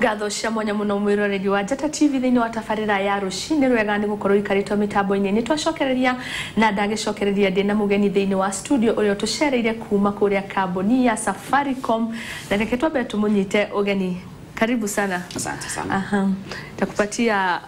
ngatho cia mwanya muno mwiroreri wa njata tv thiini wa tabarira ya rucini rwega ni gukorwo ikaritwo mitambo-ini ni twacokereria na ndagicokereria ndina mugeni thiini wa studio uria tucereire kuma kuria kambuni ya safaricom na reke twambe tumunyite ugeni karibu sana Asante sana. Aha. Takupatia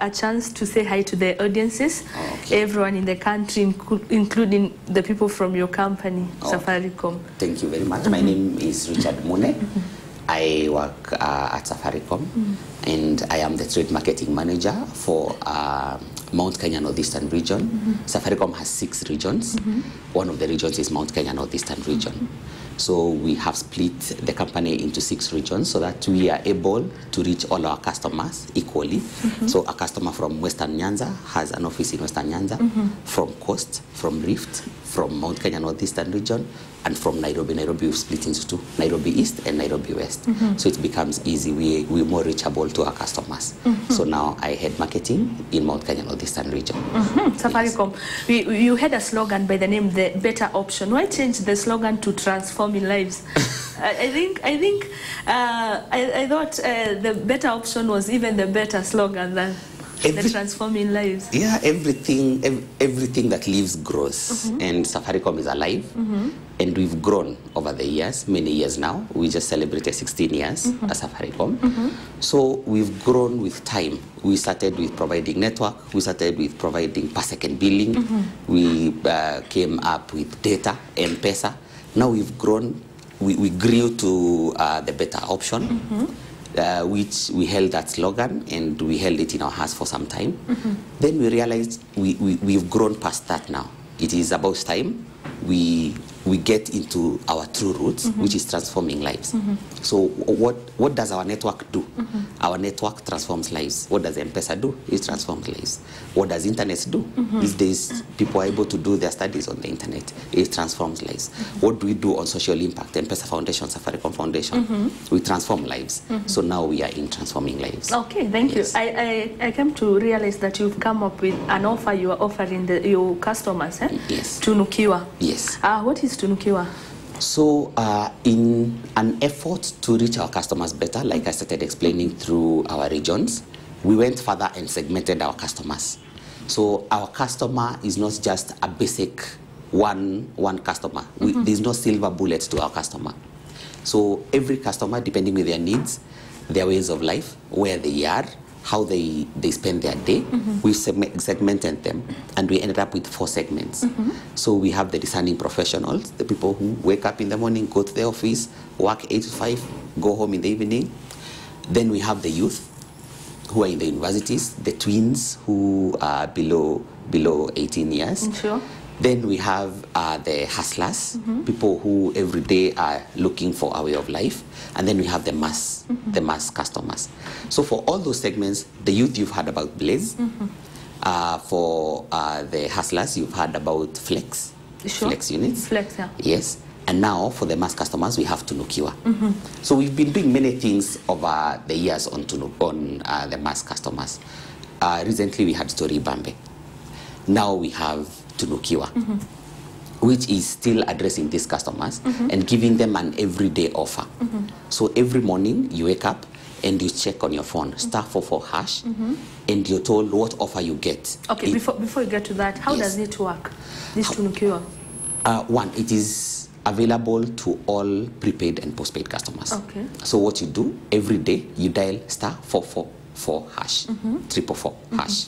a chance to say hi to the audiences, Okay. everyone in the country, including the people from your company, Okay. Safaricom. Thank you very much. My name is Richard Mune. I work uh, at Safaricom mm. and I am the trade marketing manager for uh, Mount Kenya Northeastern region. Mm -hmm. Safaricom has six regions. Mm -hmm. One of the regions is Mount Kenya Northeastern region. Mm -hmm. So we have split the company into six regions so that we are able to reach all our customers equally. So a customer from Western Nyanza has an office in Western Nyanza, from Coast, from Rift, from Mount Kenya Northeastern region, and from Nairobi. Nairobi we've split into two, Nairobi East and Nairobi West. So it becomes easy. We, we're more reachable to our customers. So now I head marketing in Mount Kenya Northeastern region. Hmm, Safaricom, we, you had a slogan by the name "the better option." Why change the slogan to "transforming lives"? I, I think I think uh, I, I thought uh, the better option was even the better slogan than Every- transforming lives. Yeah, everything, ev- everything that lives grows, Mm -hmm. and Safaricom is alive, Mm -hmm. and we've grown over the years, many years now. We just celebrated 16 years mm -hmm. as Safaricom, so we've grown with time. We started with providing network. We started with providing per second billing. We uh, came up with data and pesa. Now we've grown. We, we grew to uh, the better option uh, which we held that slogan and we held it in our hearts for some time. Then we realized we, we, we've grown past that now. It is about time we, we get into our true roots, mm-hmm. which is transforming lives. Mm-hmm. So what, what does our network do? Mm-hmm. Our network transforms lives. What does M-Pesa do? It transforms lives. What does internet do? These days, people are able to do their studies on the internet. It transforms lives. What do we do on social impact? M-Pesa Foundation, Safaricom Foundation. We transform lives. So now we are in transforming lives. Okay, thank Yes. you. I, I, I came to realize that you've come up with an offer you are offering the, your customers, eh? Yes. Tunukiwa. Yes. Uh, what is Tunukiwa? So, uh, in an effort to reach our customers better, like I started explaining through our regions, we went further and segmented our customers. So, our customer is not just a basic one one customer. We, there's no silver bullet to our customer. So, every customer, depending with their needs, their ways of life, where they are, how they, they spend their day, mm-hmm. we segment, segmented them and we ended up with four segments. Mm-hmm. So we have the discerning professionals, the people who wake up in the morning, go to the office, work 8 to 5, go home in the evening. Then we have the youth who are in the universities, the twins who are below, below 18 years. Mm, sure. Then we have uh, the hustlers, people who every day are looking for a way of life, and then we have the mass, the mass customers. So for all those segments, the youth you've heard about Blaze. Uh, for uh, the hustlers, you've heard about Flex, Sure. Flex units. Flex, yeah. Yes. And now for the mass customers, we have Tunukiwa. So we've been doing many things over the years on, Tunu, on uh, the mass customers. Uh, recently, we had Story Bambe. Now we have Tunukiwa, which is still addressing these customers and giving them an everyday offer. So every morning you wake up and you check on your phone, star 44 hash, and you're told what offer you get. Okay, It- before, before you get to that, how Yes. does it work? This Tunukiwa. Uh, one, it is available to all prepaid and postpaid customers. Okay. So what you do every day, you dial star four four four hash, triple four hash.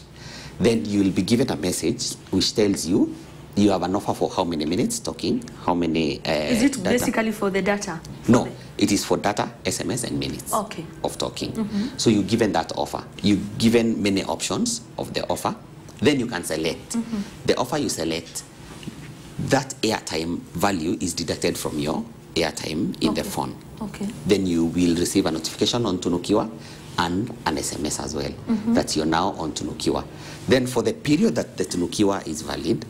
Then you will be given a message which tells you you have an offer for how many minutes talking, how many. Uh, Is it data. basically for the data? For No, the- it is for data, SMS, and minutes Okay. of talking. So you're given that offer. You're given many options of the offer. Then you can select. The offer you select, that airtime value is deducted from your airtime in the phone. Okay. Then you will receive a notification on Tunukiwa and an SMS as well mm-hmm. that you're now on Tunukiwa. Then for the period that the Tunukiwa is valid,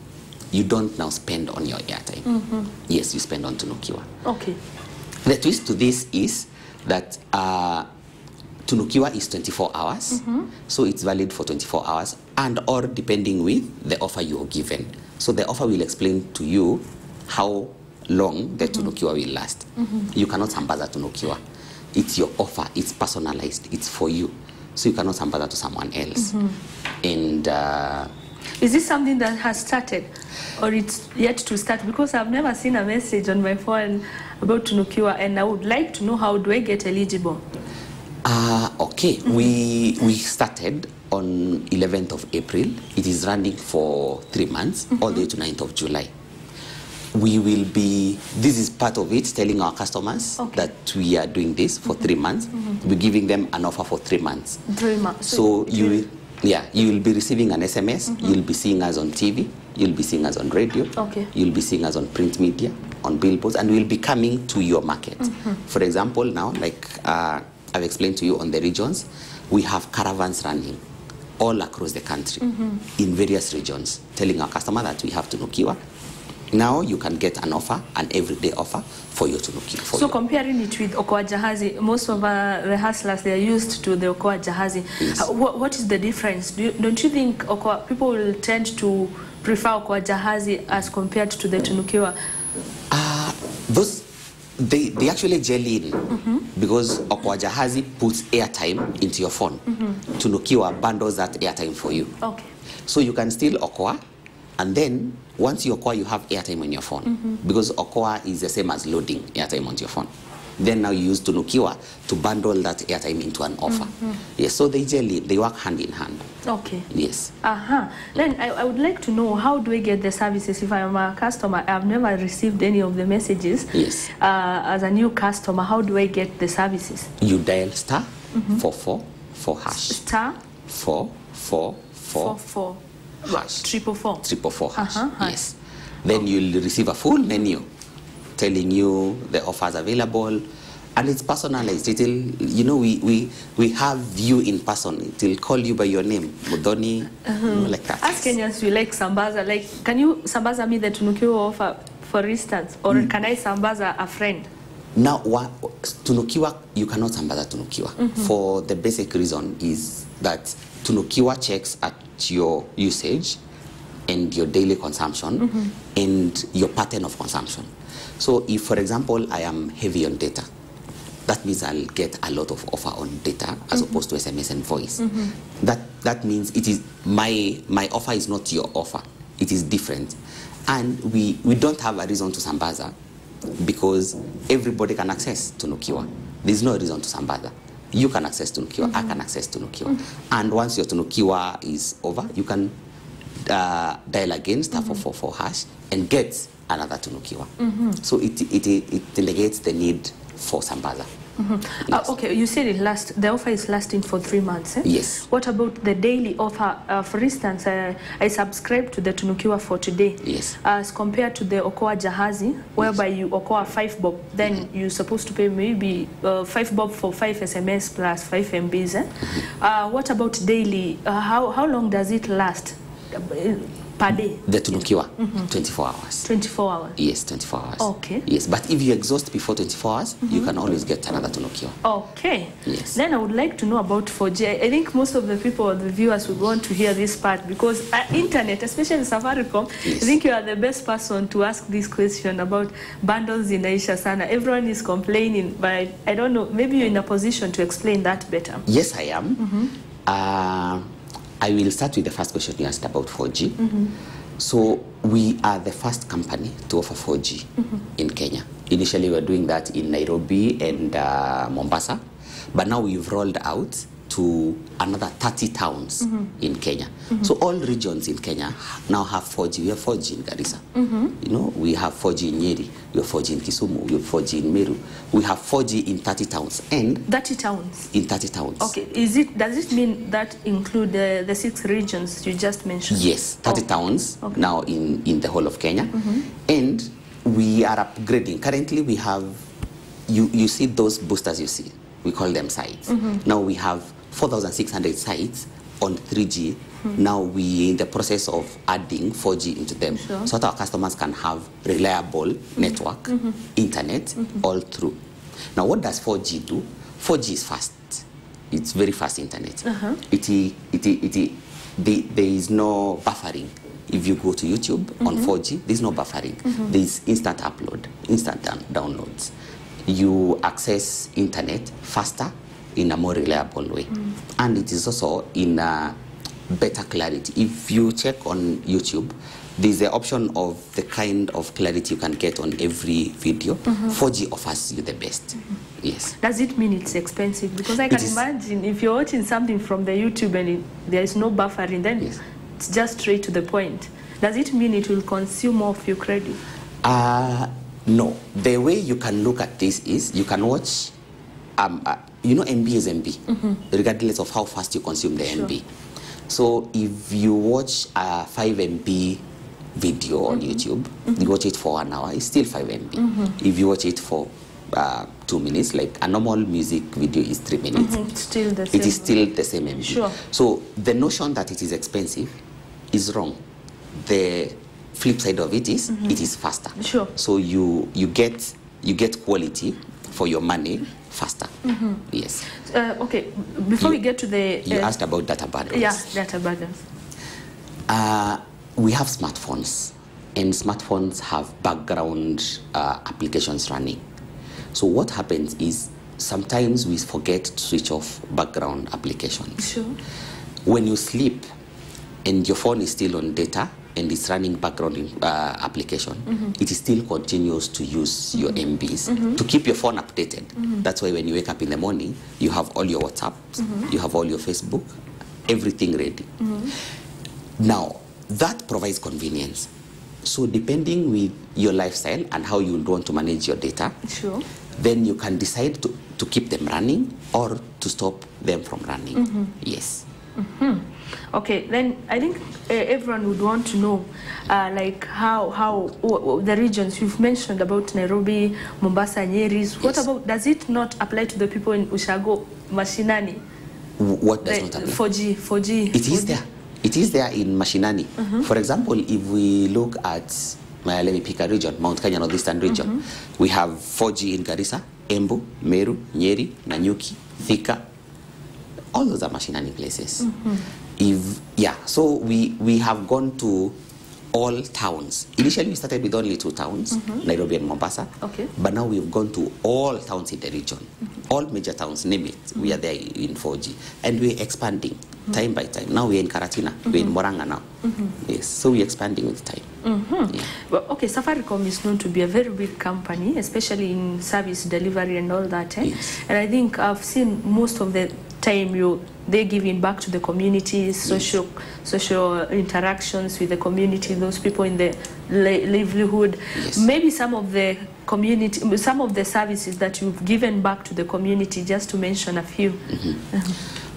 you don't now spend on your airtime. Mm-hmm. Yes, you spend on Tunukiwa. Okay. The twist to this is that uh, Tunukiwa is 24 hours, mm-hmm. so it's valid for 24 hours, and or depending with the offer you are given. So the offer will explain to you how long the Tunukiwa will last. You cannot sambaza Tunukiwa. It's your offer it's personalized it's for you so you cannot sambaza to someone else Mm -hmm. and uh, Is this something that has started or it's yet to start? Because I've never seen a message on my phone about Tunukiwa and I would like to know how do I get eligible? Uh, okay, mm -hmm. we we started on 11th of April. It is running for three months, mm -hmm. all the way to 9th of July. We will be, this is part of it, telling our customers Okay. that we are doing this for mm-hmm. three months. Mm-hmm. We're giving them an offer for three months. Three months. So you will, yeah, you will be receiving an SMS. Mm-hmm. You'll be seeing us on TV. You'll be seeing us on radio. Okay. You'll be seeing us on print media, on billboards, and we'll be coming to your market. For example, now, like uh, I've explained to you on the regions, we have caravans running all across the country in various regions, telling our customer that we have to Tunukiwa. Now you can get an offer, an everyday offer for you your look For So your- comparing it with Okoa Jahazi, most of uh, the hustlers they are used to the Okoa Jahazi. Yes. Uh, what, what is the difference? Do you, don't you think Okoa, people will tend to prefer Okoa Jahazi as compared to the Tunukiwa? Uh, those they, they actually gel in mm -hmm. because Okoa Jahazi puts airtime into your phone. Mm -hmm. Tunukiwa bundles that airtime for you. Okay. So you can still Okwa and then once you acquire you have airtime on your phone mm -hmm. because Okoa is the same as loading airtime onto your phone. Then now you use Tunukiwa to bundle that airtime into an offer. Mm -hmm. Yes, so they generally they work hand in hand. Okay. Yes. Uh-huh. Then I, I would like to know how do I get the services if I'm a customer? I've never received any of the messages. Yes. Uh, as a new customer, how do I get the services? You dial star mm -hmm. four four four hash Star four four four four four hash. triple four. triple four hash. Uh-huh, hash. Yes. Then you'll receive a full menu telling you the offers available. And it's personalized. It'll, you know, we, we, we have you in person. It will call you by your name, Mudoni, you know, uh-huh. like that. As Kenyans, we like sambaza. Like, can you sambaza me the Tunukiwa offer, for instance, or mm. can I sambaza a friend? Now, wa- Tunukiwa, you cannot sambaza Tunukiwa. Mm-hmm. For the basic reason is that Tunukiwa checks at your usage and your daily consumption mm-hmm. and your pattern of consumption. So if, for example, I am heavy on data, that means I'll get a lot of offer on data as mm-hmm. opposed to SMS and voice. Mm-hmm. That, that means it is my, my offer is not your offer. It is different. And we, we don't have a reason to sambaza because everybody can access Tunukiwa. There's no reason to sambaza. You can access Tunukiwa, mm -hmm. I can access Tunukiwa. Mm -hmm. And once your Tunukiwa is over, you can uh, dial again star 444 hash and get another Tunukiwa. Mm -hmm. So it, it, it delegates the need for sambaza. Uh, okay, you said it last. The offer is lasting for three months. Eh? Yes. What about the daily offer? Uh, for instance, uh, I subscribe to the Tunukiwa for today. Yes. As compared to the Okoa Jahazi, whereby you Okoa five bob, then you're supposed to pay maybe uh, five bob for five SMS plus five MBs. Eh? Uh, what about daily? Uh, how how long does it last per day? The Tunukiwa, 24 hours. 24 hours. Yes, 24 hours. Okay. Yes, but if you exhaust before 24 hours, mm -hmm. you can always get another Tunukiwa. Okay. Yes. Then I would like to know about 4G. I- I think most of the people, the viewers, would want to hear this part because uh, internet, especially Safaricom, Yes. I think you are the best person to ask this question about bundles in Aisha Sana. Everyone is complaining, but I don't know. Maybe you're in a position to explain that better. Yes, I am. mm -hmm. Uh, I will start with the first question you asked about 4G. Mm -hmm. So we are the first company to offer 4G mm -hmm. in Kenya. Initially, we were doing that in Nairobi and uh, Mombasa, but now we've rolled out to another 30 towns mm-hmm. in Kenya. Mm-hmm. So all regions in Kenya now have 4G. We have 4G in Garissa. Mm-hmm. You know, we have 4G in Nyeri. We have 4G in Kisumu. We have 4G in Meru. We have 4G in 30 towns and 30 towns. in 30 towns. Okay. Is it? Does it mean that include the, the six regions you just mentioned? Yes, 30 Oh. towns Okay. now in, in the whole of Kenya. And we are upgrading. Currently, we have, you, you see those boosters you see, we call them sites. Now we have 4,600 sites on 3G. Hmm. Now we in the process of adding 4G into them Sure. so that our customers can have reliable mm-hmm. network, mm-hmm. internet mm-hmm. all through. Now, what does 4G do? 4G is fast. It's very fast internet. Uh-huh. It, i- it, i- it, i- the, there is no buffering. If you go to YouTube on 4G, there's no buffering. There's instant upload, instant down, downloads. you access internet faster in a more reliable way. And it is also in a better clarity. If you check on YouTube, there's the option of the kind of clarity you can get on every video. 4G offers you the best. Yes. Does it mean it's expensive? Because I can is- imagine if you're watching something from the YouTube and it, there is no buffering, then Yes. it's just straight to the point. Does it mean it will consume more of your credit? Uh, no. The way you can look at this is you can watch, um, uh, you know, MB is MB, mm-hmm. regardless of how fast you consume the Sure. MB. So if you watch a 5 MB video on mm-hmm. YouTube, mm-hmm. you watch it for an hour, it's still 5 MB. If you watch it for uh, two minutes, like a normal music video is three minutes, Mhm, it's still the same. it is still the same MB. Sure. So the notion that it is expensive is wrong. The flip side of it is it is faster. Sure. So you you get you get quality for your money faster. Yes. Uh, okay, before we get to the You uh, asked about data bundles. yeah data burdens. Uh, we have smartphones, and smartphones have background uh, applications running. So what happens is sometimes we forget to switch off background applications. Sure. when you sleep and your phone is still on data and it's running background uh, application, mm-hmm. it is still continues to use mm-hmm. your MBs mm-hmm. to keep your phone updated. That's why when you wake up in the morning, you have all your WhatsApps, you have all your Facebook, everything ready. Now, that provides convenience. So depending with your lifestyle and how you want to manage your data, Sure. then you can decide to, to keep them running or to stop them from running. Yes. Okay, then I think uh, everyone would want to know, uh, like how how w- w- the regions you've mentioned about Nairobi, Mombasa, Nyeri. Yes. What about does it not apply to the people in Ushago, Mashinani? What does The not apply? 4G, 4G. It is 4G. there. It is there in Mashinani. Mm -hmm. For example, if we look at, uh, let me pick a region, Mount Kenya Northeastern region, Mm -hmm. we have 4G in Garissa, Embu, Meru, Nyeri, Nanyuki, Thika. All those are machine learning places. Mm -hmm. If yeah, so we we have gone to all towns. Initially, we started with only two towns, mm -hmm. Nairobi and Mombasa. Okay. But now we've gone to all towns in the region, mm -hmm. all major towns, name it. Mm -hmm. We are there in 4G. And we're expanding time by time. Now we're in Karatina, we're in Moranga now. Yes, so we're expanding with time. Yeah. Well, okay, Safaricom is known to be a very big company, especially in service delivery and all that. Eh? Yes. And I think I've seen most of the time you they're giving back to the community, social social interactions with the community, those people in the livelihood. Yes. Maybe some of the community, some of the services that you've given back to the community, just to mention a few. Mm-hmm. Uh-huh.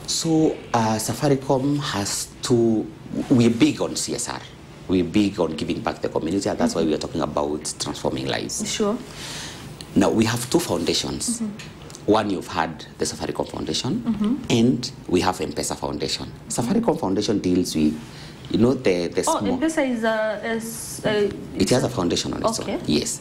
So uh, Safaricom has two, we're big on CSR. We're big on giving back the community, and that's why mm-hmm. we are talking about transforming lives. Sure. Now we have two foundations. Mm-hmm. One you've had the Safaricom Foundation, mm-hmm. and we have M-Pesa Foundation. Safaricom Foundation deals with, you know, the the Oh, small. M-Pesa is a, is a It has a foundation on its Okay. own. Yes.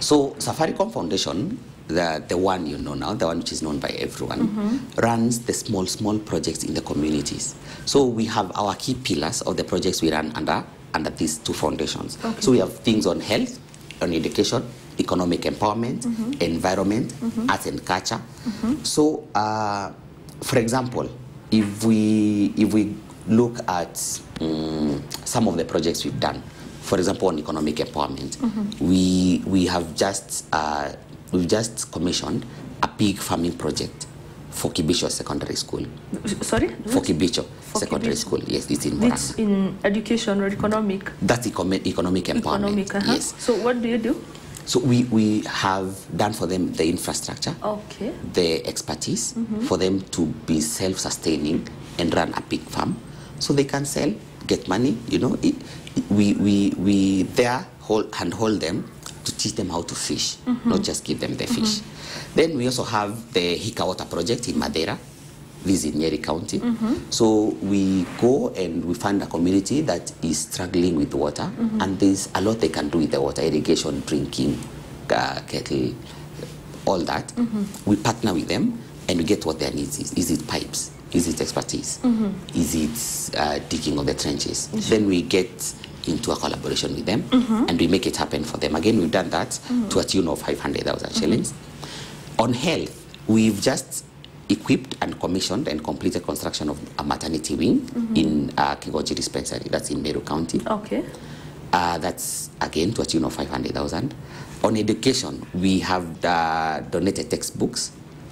So Safaricom Foundation, the the one you know now, the one which is known by everyone, mm-hmm. runs the small small projects in the communities. So we have our key pillars of the projects we run under under these two foundations. Okay. So we have things on health, on education, economic empowerment, environment, arts and culture. So, uh, for example, if we if we look at mm, some of the projects we've done, for example, on economic empowerment, we we have just uh, we've just commissioned a pig farming project for Kibicho Secondary School. sorry. For Kibicho Secondary Kibicho. School, yes, it's in It's Murang'a. in education or economic. That's economic, economic empowerment. Economic, uh-huh. Yes. So what do you do? So we, we have done for them the infrastructure, Okay. the expertise mm-hmm. for them to be self-sustaining and run a pig farm so they can sell, get money, you know. It, it- we, we, we there hold, and hold them to teach them how to fish, not mm-hmm. just give them the mm-hmm. fish. Then we also have the Hika Water Project in Mathira. In Nyeri County. So we go and we find a community that is struggling with water, and there's a lot they can do with the water irrigation, drinking, uh, kettle, all that. We partner with them and we get what their needs is. Is it pipes? Is it expertise? Is it uh, digging of the trenches? Then we get into a collaboration with them and we make it happen for them. Again, we've done that to a tune of 500,000 shillings. On health, we've just equipped and commissioned and completed construction of a maternity wing mm -hmm. in uh, Kigoji Dispensary, that's in Meru County. Okay. Uh, that's again to a tune of 500,000. On education, we have uh, donated textbooks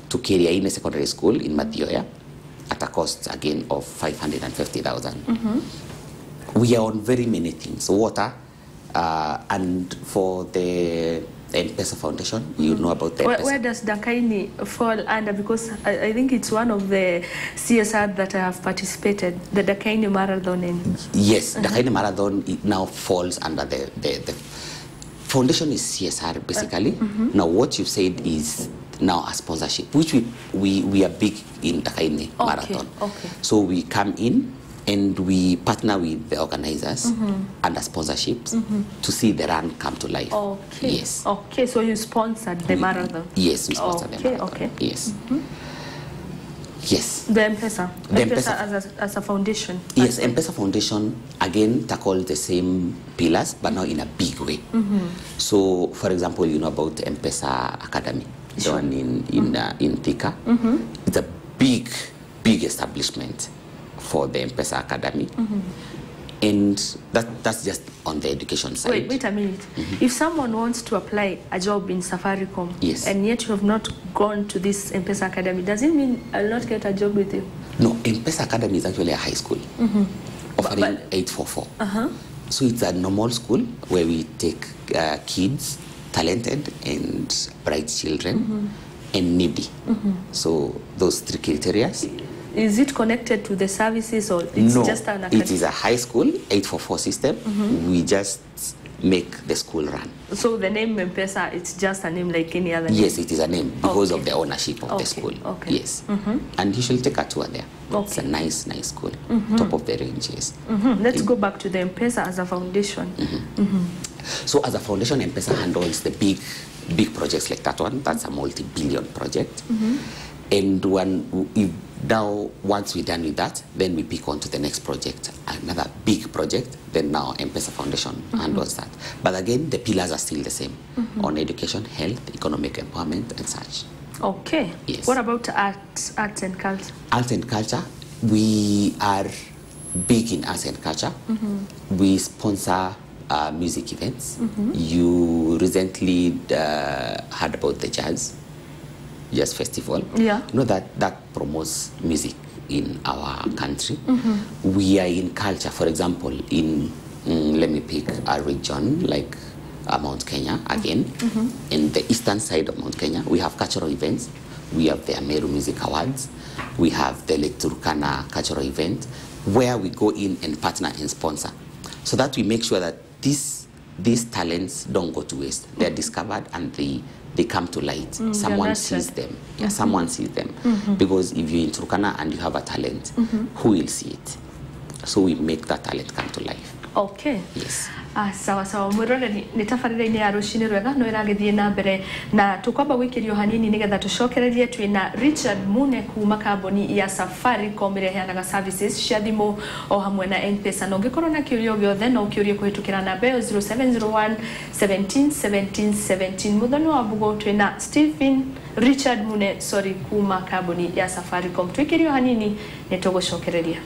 to Kiriaine Secondary School in Mathioya at a cost again of 550,000. Mm -hmm. We are on very many things. Water, uh, and for the M-Pesa Foundation, you know about the Where, where does Ndakaini fall under? Because I, I think it's one of the CSR that I have participated, the Ndakaini Marathon. In, Yes, uh-huh. Ndakaini Marathon it now falls under the, the, the foundation is CSR basically. Uh, mm-hmm. Now what you've said is now a sponsorship, which we, we, we are big in Ndakaini Okay, Marathon. okay. So we come in and we partner with the organizers mm -hmm. under sponsorships mm -hmm. to see the run come to life. okay. Yes. Okay, so you sponsored the we, marathon. Yes, we sponsored okay, the marathon. okay. Yes. Yes. The M-Pesa. The M-Pesa as a, as a foundation. Yes, M-Pesa Foundation again tackles the same pillars, but now in a big way. Mm -hmm. So, for example, you know about M-Pesa Academy, the one in in mm -hmm. uh, in Thika. Mm -hmm. It's a big, big establishment for the M-Pesa Academy, mm-hmm. and that that's just on the education side. Wait, wait a minute. Mm-hmm. If someone wants to apply a job in Safaricom Yes. and yet you have not gone to this M-Pesa Academy, does it mean I'll not get a job with you? No, M-Pesa Academy is actually a high school mm-hmm. offering But- 844. Uh-huh. So it's a normal school where we take uh, kids, talented and bright children, and needy. So those three criteria. Is it connected to the services or it's no, just an it is a high school 844 system. Mm-hmm. We just make the school run. So the name M-Pesa, it's just a name like any other name? Yes, it is a name because Okay. of the ownership of Okay, the school. okay. Yes, mm-hmm. and you should take a tour there. It's a nice, nice school, mm-hmm. top of the range. Yes. Mhm. Let's go back to the M-Pesa as a foundation. So as a foundation, M-Pesa handles the big, big projects like that one. That's a multi-billion project. And when if now, once we're done with that, then we pick on to the next project, another big project. Then now M-Pesa Foundation handles that. But again, the pillars are still the same on education, health, economic empowerment, and such. Okay. Yes. What about art, arts and culture? Arts and culture, we are big in arts and culture. We sponsor uh, music events. You recently uh, heard about the jazz, jazz festival. Yeah. You know that that promotes music in our country. We are in culture, for example, in mm, let me pick a region like uh, Mount Kenya again. In the eastern side of Mount Kenya, we have cultural events. We have the Ameru Music Awards. We have the Lake Turkana cultural event, where we go in and partner and sponsor, so that we make sure that these these talents don't go to waste. They're discovered and they they come to light. Mm, they're Someone nurtured. sees them. Yeah, mm-hmm. someone sees them. Mm-hmm. Because if you're in Turkana and you have a talent, mm-hmm. who will see it? So we make that talent come to life. Okay. Yes. Ah, sawa sawa. Mwiroreri nä tabarä-inä ya rå rwega no ä ragä na mbere. Na tå kwamba gwä kä rio hanini nä getha tå cokererie twä na richard mune kuma kamboni ya safaricom ä rä heanaga cia thimå o hamwe na mpesa. Na å ngä korwo na kä å rio gä othe no å kä å rie kå hä tå kä ra namba ä yo 0701 17 17 17 må thoni wa mbugå twä na stephen richard mune sorry kuma kamboni ya safaricom. Twä kä rio hanini nä tå gå cokereria